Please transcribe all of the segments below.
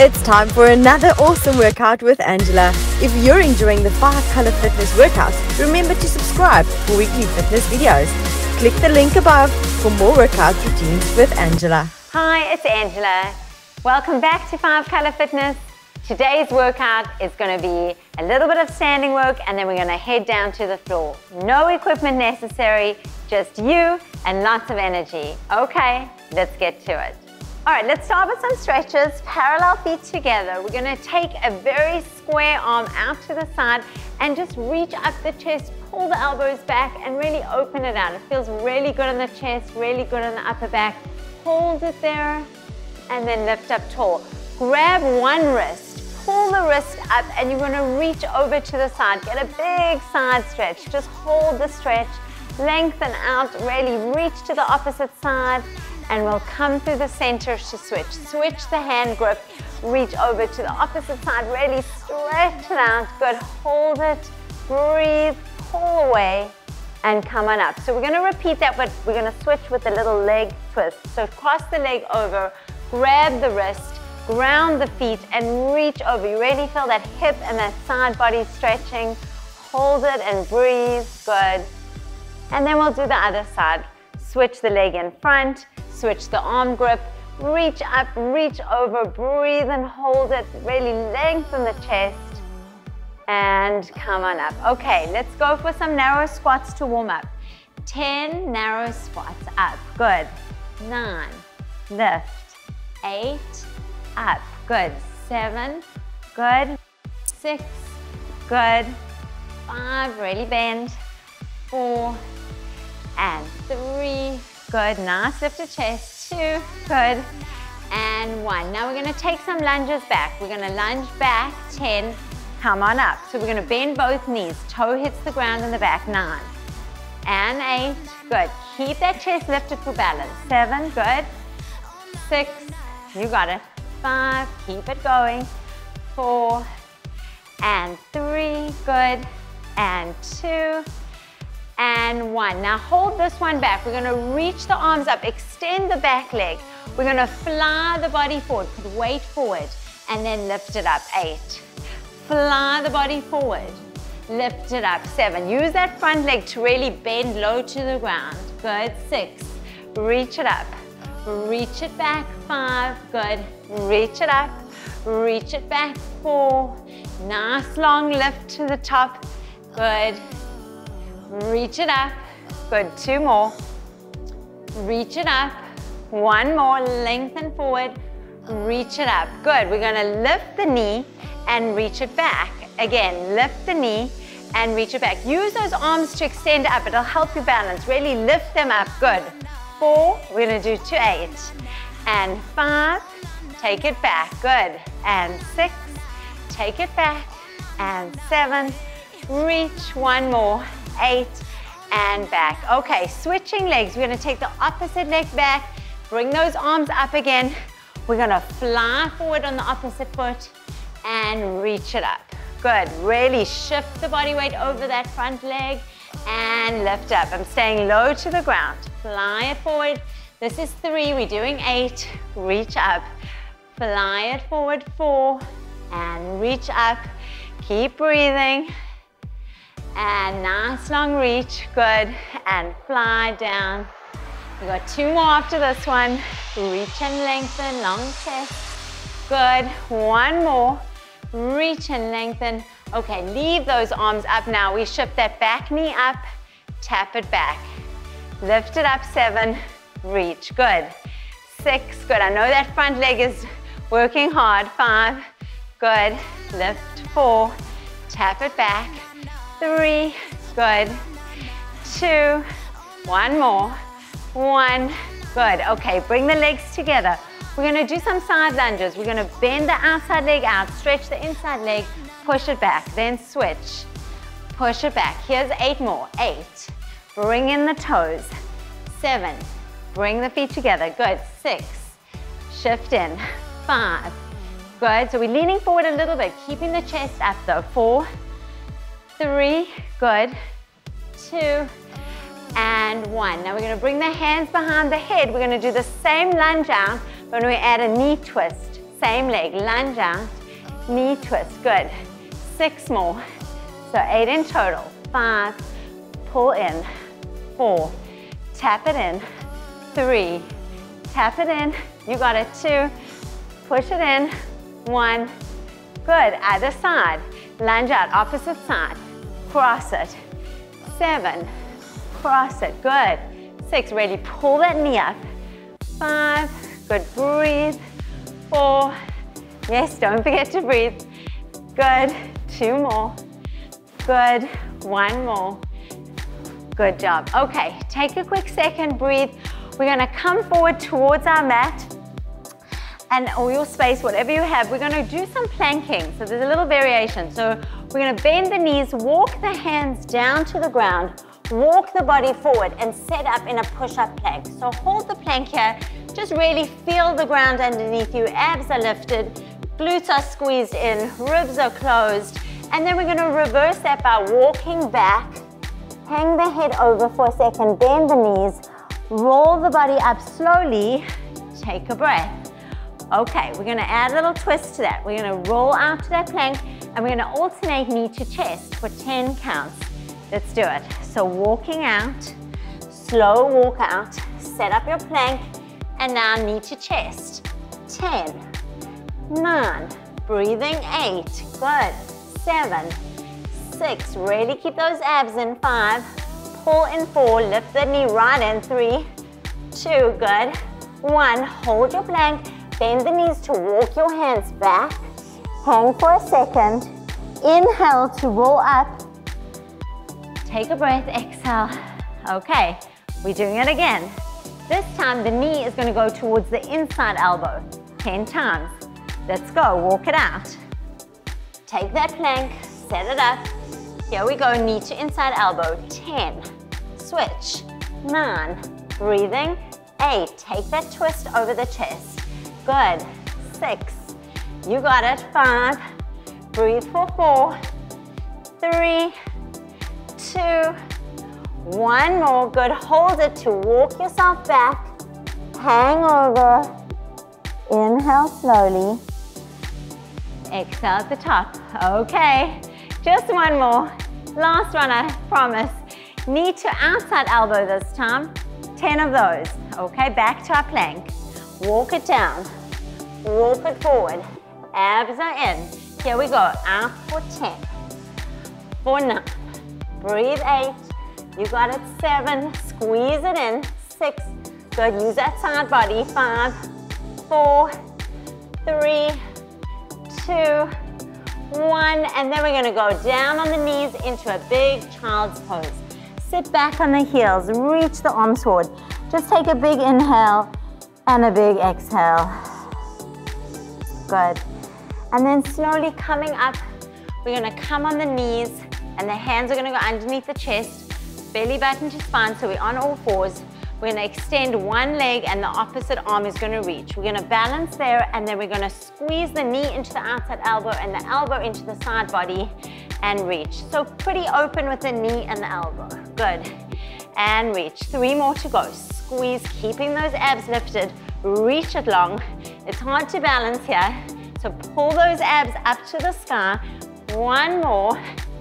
It's time for another awesome workout with Angela. If you're enjoying the 5 Color Fitness workouts, remember to subscribe for weekly fitness videos. Click the link above for more workout routines with Angela. Hi, it's Angela. Welcome back to 5 Color Fitness. Today's workout is going to be a little bit of standing work and then we're going to head down to the floor. No equipment necessary, just you and lots of energy. Okay, let's get to it. All right, let's start with some stretches. Parallel feet together. We're gonna take a very square arm out to the side and just reach up the chest, pull the elbows back and really open it out. It feels really good in the chest, really good in the upper back. Hold it there and then lift up tall. Grab one wrist, pull the wrist up and you're gonna reach over to the side. Get a big side stretch. Just hold the stretch, lengthen out, really reach to the opposite side and we'll come through the center to switch. Switch the hand grip, reach over to the opposite side, really stretch it out. Good, hold it, breathe, pull away, and come on up. So we're gonna repeat that, but we're gonna switch with a little leg twist. So cross the leg over, grab the wrist, ground the feet, and reach over. You really feel that hip and that side body stretching. Hold it and breathe, good. And then we'll do the other side. Switch the leg in front, Switch the arm grip, reach up, reach over, breathe and hold it. Really lengthen the chest and come on up. Okay, let's go for some narrow squats to warm up. 10 narrow squats up, good. Nine, lift. Eight, up, good. Seven, good. Six, good. Five, really bend. Four, and three, Good, nice lift of chest, two, good, and one. Now we're gonna take some lunges back. We're gonna lunge back, 10, come on up. So we're gonna bend both knees, toe hits the ground in the back, nine, and eight, good. Keep that chest lifted for balance, seven, good, six, you got it, five, keep it going, four, and three, good, and two, and one. Now hold this one back. We're gonna reach the arms up, extend the back leg. We're gonna fly the body forward, put weight forward, and then lift it up, eight. Fly the body forward, lift it up, seven. Use that front leg to really bend low to the ground. Good, six. Reach it up, reach it back, five, good. Reach it up, reach it back, four. Nice long lift to the top, good. Reach it up. Good, two more. Reach it up. One more, lengthen forward. Reach it up. Good, we're gonna lift the knee and reach it back. Again, lift the knee and reach it back. Use those arms to extend up. It'll help you balance. Really lift them up. Good. Four, we're gonna do to eight. And five, take it back. Good. And six, take it back. And seven, reach. One more eight, and back. Okay, switching legs. We're gonna take the opposite leg back, bring those arms up again. We're gonna fly forward on the opposite foot and reach it up. Good, really shift the body weight over that front leg and lift up. I'm staying low to the ground. Fly it forward. This is three, we're doing eight. Reach up. Fly it forward, four, and reach up. Keep breathing. And nice long reach, good. And fly down. You got two more after this one. Reach and lengthen, long chest. Good, one more. Reach and lengthen. Okay, leave those arms up now. We shift that back knee up, tap it back. Lift it up, seven, reach, good. Six, good. I know that front leg is working hard. Five, good. Lift, four, tap it back three, good, two, one more, one, good. Okay, bring the legs together. We're gonna do some side lunges. We're gonna bend the outside leg out, stretch the inside leg, push it back, then switch. Push it back. Here's eight more. Eight. Bring in the toes. Seven. Bring the feet together. Good. Six. Shift in. Five. Good. So we're leaning forward a little bit, keeping the chest up though. Four, three, good, two, and one. Now we're gonna bring the hands behind the head. We're gonna do the same lunge out, but we add a knee twist. Same leg, lunge out, knee twist, good. Six more. So eight in total. Five, pull in. Four, tap it in. Three, tap it in. You got it, two. Push it in. One, good. Other side. Lunge out, opposite side. Cross it. Seven, cross it, good. Six, ready, pull that knee up. Five, good, breathe. Four, yes, don't forget to breathe. Good, two more. Good, one more. Good job. Okay, take a quick second, breathe. We're gonna come forward towards our mat and all your space, whatever you have, we're gonna do some planking. So there's a little variation. So we're gonna bend the knees, walk the hands down to the ground, walk the body forward and set up in a push-up plank. So hold the plank here, just really feel the ground underneath you, abs are lifted, glutes are squeezed in, ribs are closed, and then we're gonna reverse that by walking back, hang the head over for a second, bend the knees, roll the body up slowly, take a breath. Okay, we're gonna add a little twist to that. We're gonna roll out to that plank and we're gonna alternate knee to chest for 10 counts. Let's do it. So walking out, slow walk out, set up your plank, and now knee to chest. 10, 9, breathing 8, good, 7, 6, really keep those abs in, 5, pull in 4, lift the knee right in, 3, 2, good, 1, hold your plank, bend the knees to walk your hands back, hang for a second, inhale to roll up, Take a breath, exhale. Okay, we're doing it again. This time the knee is gonna go towards the inside elbow, 10 times. Let's go, walk it out. Take that plank, set it up. Here we go, knee to inside elbow, 10. Switch, nine, breathing, eight. Take that twist over the chest. Good, six. You got it, five. Breathe for four, three, two, one more. Good, hold it to walk yourself back. Hang over. Inhale slowly. Exhale at the top. Okay, just one more. Last one, I promise. Knee to outside elbow this time. 10 of those. Okay, back to our plank. Walk it down. Walk it forward. Abs are in. Here we go. Out for 10. For 9. Breathe eight. You got it. Seven. Squeeze it in. Six. Good. Use that side body. Five, four, three, two, one. And then we're going to go down on the knees into a big child's pose. Sit back on the heels. Reach the arms forward. Just take a big inhale and a big exhale. Good. And then slowly coming up, we're gonna come on the knees and the hands are gonna go underneath the chest, belly button to spine, so we're on all fours. We're gonna extend one leg and the opposite arm is gonna reach. We're gonna balance there and then we're gonna squeeze the knee into the outside elbow and the elbow into the side body and reach. So pretty open with the knee and the elbow. Good. And reach. Three more to go. Squeeze, keeping those abs lifted. Reach it long. It's hard to balance here. So pull those abs up to the sky. One more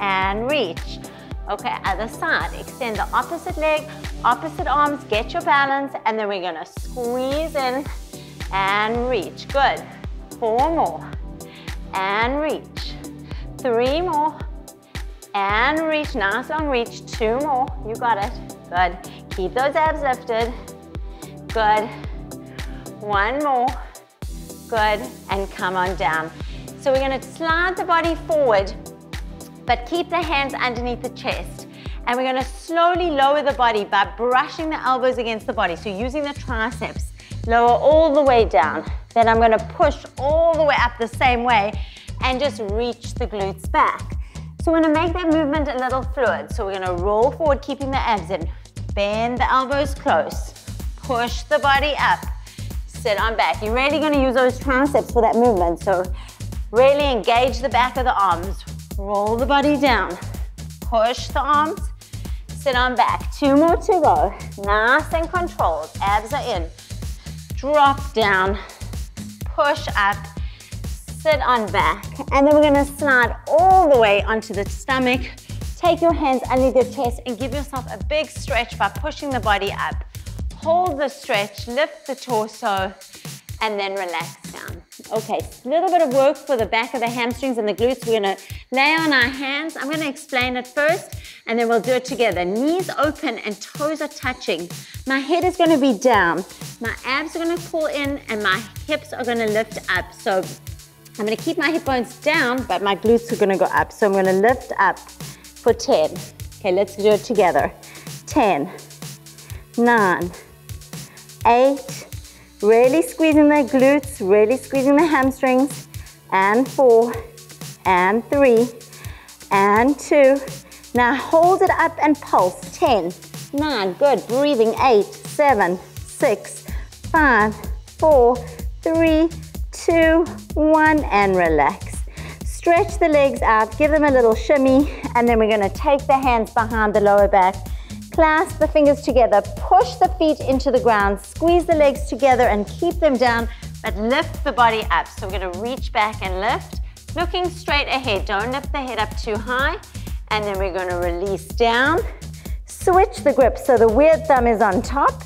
and reach. Okay, other side. Extend the opposite leg, opposite arms, get your balance, and then we're gonna squeeze in and reach. Good. Four more. And reach. Three more. And reach. Nice long reach. Two more. You got it. Good. Keep those abs lifted. Good. One more. Good. And come on down. So we're gonna slide the body forward but keep the hands underneath the chest. And we're gonna slowly lower the body by brushing the elbows against the body. So using the triceps, lower all the way down. Then I'm gonna push all the way up the same way and just reach the glutes back. So we're gonna make that movement a little fluid. So we're gonna roll forward, keeping the abs in. Bend the elbows close. Push the body up. Sit on back. You're really gonna use those triceps for that movement. So really engage the back of the arms. Roll the body down. Push the arms. Sit on back. Two more to go. Nice and controlled. Abs are in. Drop down. Push up. sit on back. And then we're gonna slide all the way onto the stomach. Take your hands underneath your chest and give yourself a big stretch by pushing the body up. Hold the stretch, lift the torso, and then relax down. Okay, a little bit of work for the back of the hamstrings and the glutes. We're gonna lay on our hands. I'm gonna explain it first, and then we'll do it together. Knees open and toes are touching. My head is gonna be down. My abs are gonna pull in and my hips are gonna lift up. So I'm gonna keep my hip bones down, but my glutes are gonna go up. So I'm gonna lift up for 10. Okay, let's do it together. 10, 9, 8, really squeezing the glutes, really squeezing the hamstrings, and 4, and 3, and 2. Now hold it up and pulse. 10, 9, good, breathing. 8, 7, 6, 5, 4, 3, two, one, and relax. Stretch the legs out, give them a little shimmy, and then we're gonna take the hands behind the lower back, clasp the fingers together, push the feet into the ground, squeeze the legs together and keep them down, but lift the body up. So we're gonna reach back and lift, looking straight ahead. Don't lift the head up too high, and then we're gonna release down, switch the grip so the weird thumb is on top,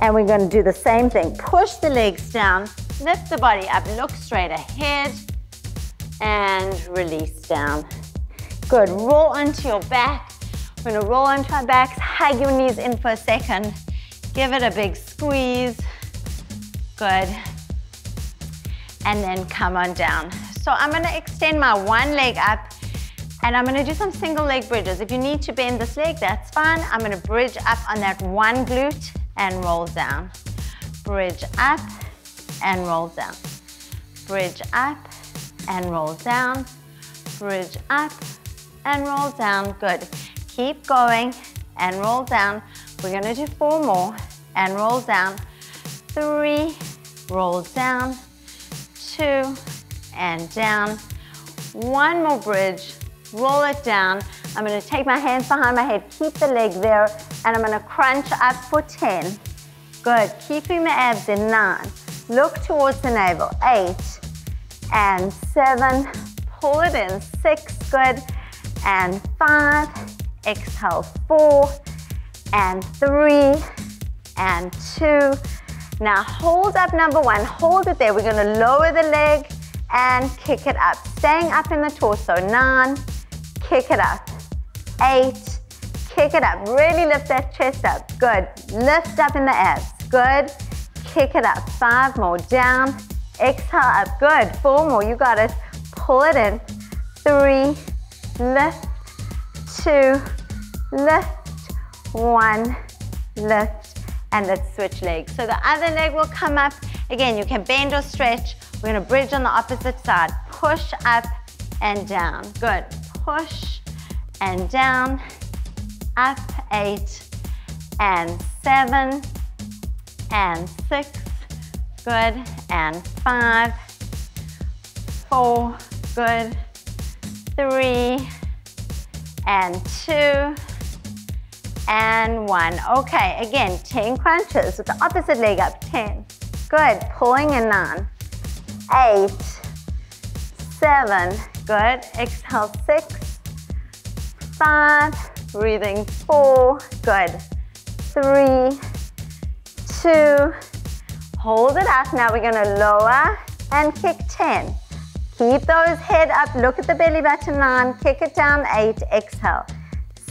and we're gonna do the same thing. Push the legs down, Lift the body up, look straight ahead, and release down. Good, roll onto your back. We're gonna roll onto our backs, hug your knees in for a second. Give it a big squeeze. Good. And then come on down. So I'm gonna extend my one leg up and I'm gonna do some single leg bridges. If you need to bend this leg, that's fine. I'm gonna bridge up on that one glute and roll down. Bridge up and roll down. Bridge up and roll down. Bridge up and roll down. Good. Keep going and roll down. We're gonna do four more and roll down. Three, roll down. Two, and down. One more bridge, roll it down. I'm gonna take my hands behind my head, keep the leg there, and I'm gonna crunch up for 10. Good, keeping the abs in nine, Look towards the navel. Eight and seven. Pull it in. Six, good. And five. Exhale, four and three and two. Now hold up number one. Hold it there. We're gonna lower the leg and kick it up. Staying up in the torso. Nine, kick it up. Eight, kick it up. Really lift that chest up. Good. Lift up in the abs. Good. Kick it up. Five more. Down. Exhale up. Good. Four more. You got it. Pull it in. Three. Lift. Two. Lift. One. Lift. And let's switch legs. So the other leg will come up. Again, you can bend or stretch. We're to bridge on the opposite side. Push up and down. Good. Push and down. Up. Eight and seven and six, good, and five, four, good, three, and two, and one. Okay, again, 10 crunches with the opposite leg up, 10. Good, pulling in nine, eight, seven, good, exhale, six, five, breathing, four, good, three, two, hold it up. Now we're gonna lower and kick 10. Keep those head up, look at the belly button line, kick it down, eight, exhale.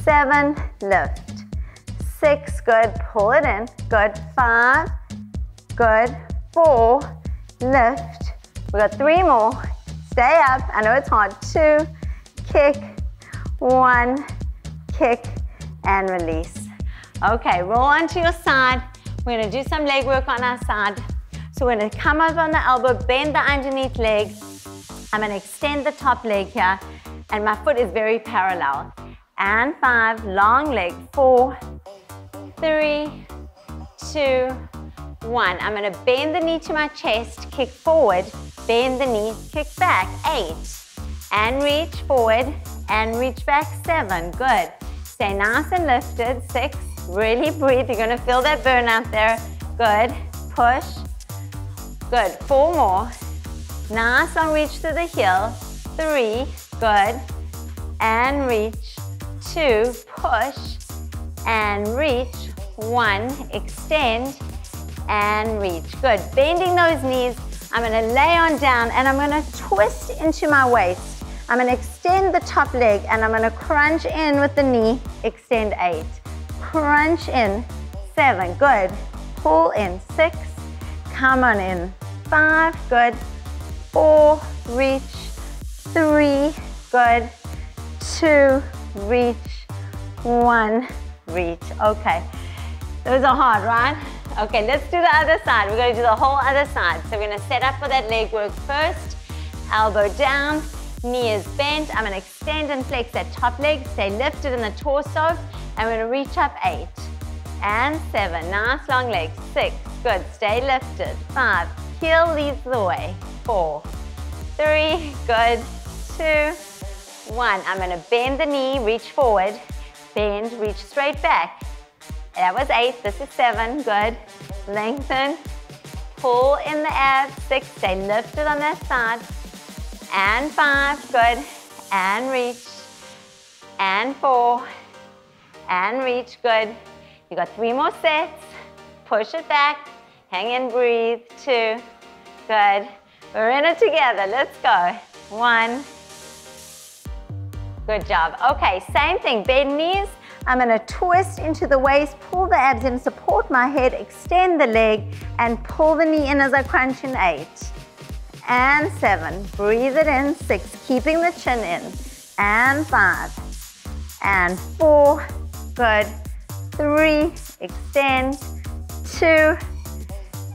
Seven, lift. Six, good, pull it in. Good, five, good, four, lift. We got three more. Stay up, I know it's hard. Two, kick, one, kick, and release. Okay, roll onto your side. We're gonna do some leg work on our side. So we're gonna come up on the elbow, bend the underneath leg. I'm gonna extend the top leg here, and my foot is very parallel. And five, long leg, four, three, two, one. I'm gonna bend the knee to my chest, kick forward, bend the knee, kick back, eight. And reach forward, and reach back, seven, good. Stay nice and lifted, six, Really breathe. You're gonna feel that burn out there. Good. Push. Good. Four more. Nice long reach to the heel. Three, good. And reach. Two, push. And reach. One, extend. And reach. Good. Bending those knees. I'm gonna lay on down and I'm gonna twist into my waist. I'm gonna extend the top leg and I'm gonna crunch in with the knee. Extend eight. Crunch in. Seven, good. Pull in. Six. Come on in. Five, good four, reach, three, good, two, reach, one, reach. Okay, those are hard, right? Okay, let's do the other side. We're gonna do the whole other side. So we're gonna set up for that leg work first. Elbow down, knee is bent. I'm gonna extend and flex that top leg, stay lifted in the torso. I'm gonna reach up eight and seven. Nice long legs. Six, good, stay lifted. Five, heel leads the way four, three, good, two, one. I'm gonna bend the knee, reach forward, bend, reach straight back. That was eight, this is seven, good. Lengthen, pull in the abs, six, stay lifted on that side. And five, good. And reach, and four, and reach, good. You got three more sets. Push it back, hang in, breathe, two, good. We're in it together. Let's go. One. Good job. Okay, same thing. Bend knees. I'm going to twist into the waist, pull the abs in, support my head, extend the leg, and pull the knee in as I crunch in eight. And seven. Breathe it in. Six. Keeping the chin in. And five. And four. Good. Three. Extend. Two.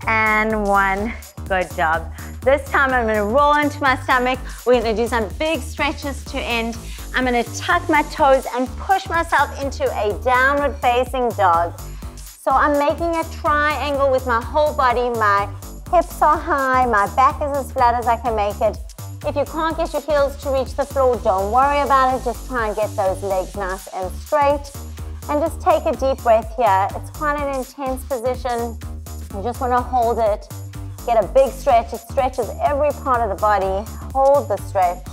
And one. Good job. This time I'm gonna roll into my stomach. We're gonna do some big stretches to end. I'm gonna tuck my toes and push myself into a downward facing dog. So I'm making a triangle with my whole body. My hips are high, my back is as flat as I can make it. If you can't get your heels to reach the floor, don't worry about it. Just try and get those legs nice and straight. And just take a deep breath here. It's quite an intense position. You just wanna hold it Get a big stretch. It stretches every part of the body. Hold the stretch.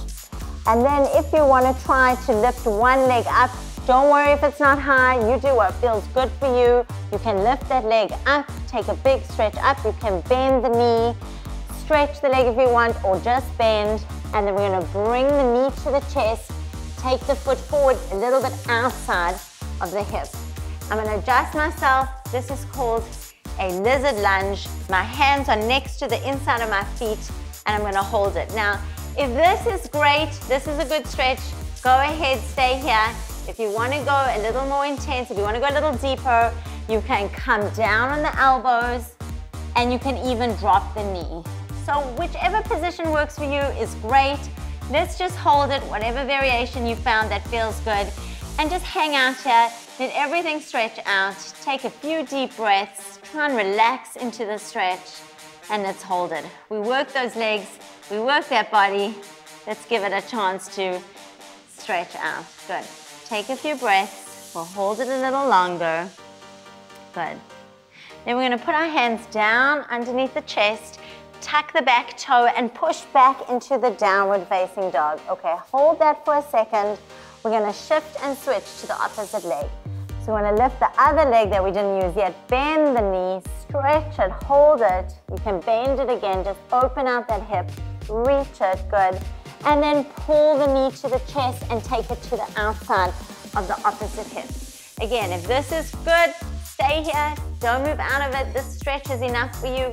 And then if you want to try to lift one leg up, don't worry if it's not high. You do what feels good for you. You can lift that leg up, take a big stretch up. You can bend the knee, stretch the leg if you want, or just bend. And then we're going to bring the knee to the chest. Take the foot forward a little bit outside of the hip. I'm going to adjust myself. This is called a lizard lunge. My hands are next to the inside of my feet and I'm gonna hold it. Now, if this is great, this is a good stretch, go ahead, stay here. If you wanna go a little more intense, if you wanna go a little deeper, you can come down on the elbows and you can even drop the knee. So whichever position works for you is great. Let's just hold it, whatever variation you found that feels good, and just hang out here. Let everything stretch out. Take a few deep breaths. Try and relax into the stretch and let's hold it. We work those legs, we work that body. Let's give it a chance to stretch out. Good. Take a few breaths. We'll hold it a little longer. Good. Then we're gonna put our hands down underneath the chest, tuck the back toe and push back into the downward facing dog. Okay, hold that for a second. We're gonna shift and switch to the opposite leg. So we're gonna lift the other leg that we didn't use yet. Bend the knee, stretch it, hold it. You can bend it again, just open out that hip, reach it, good. And then pull the knee to the chest and take it to the outside of the opposite hip. Again, if this is good, stay here, don't move out of it. This stretch is enough for you.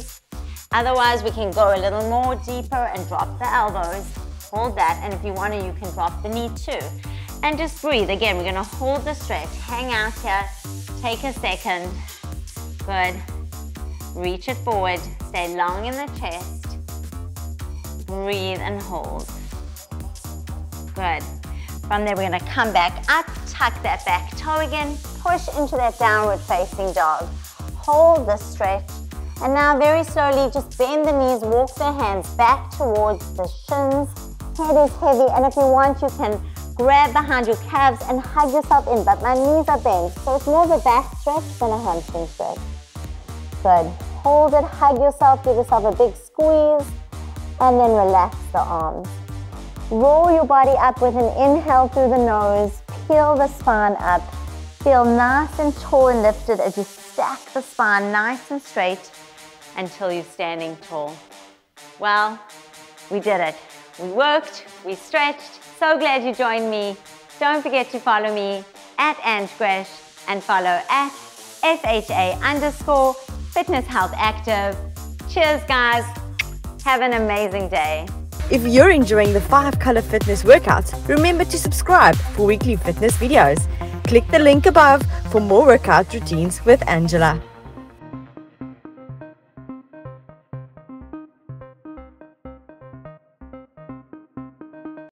Otherwise, we can go a little more deeper and drop the elbows. Hold that, and if you want to, you can drop the knee too. And just breathe. Again, we're gonna hold the stretch. Hang out here. Take a second. Good. Reach it forward. Stay long in the chest. Breathe and hold. Good. From there, we're gonna come back up, tuck that back toe again, push into that downward facing dog. Hold the stretch. And now very slowly, just bend the knees, walk the hands back towards the shins. Head is heavy, and if you want, you can grab behind your calves and hug yourself in, but my knees are bent. So it's more of a back stretch than a hamstring stretch. Good. Hold it, hug yourself, give yourself a big squeeze. and then relax the arms. Roll your body up with an inhale through the nose, peel the spine up. Feel nice and tall and lifted as you stack the spine nice and straight until you're standing tall. Well, we did it. We worked, we stretched. So glad you joined me. Don't forget to follow me at Ange and follow at FHA underscore fitness health active. Cheers, guys. Have an amazing day. If you're enjoying the 5 Color Fitness workouts, remember to subscribe for weekly fitness videos. Click the link above for more workout routines with Angela.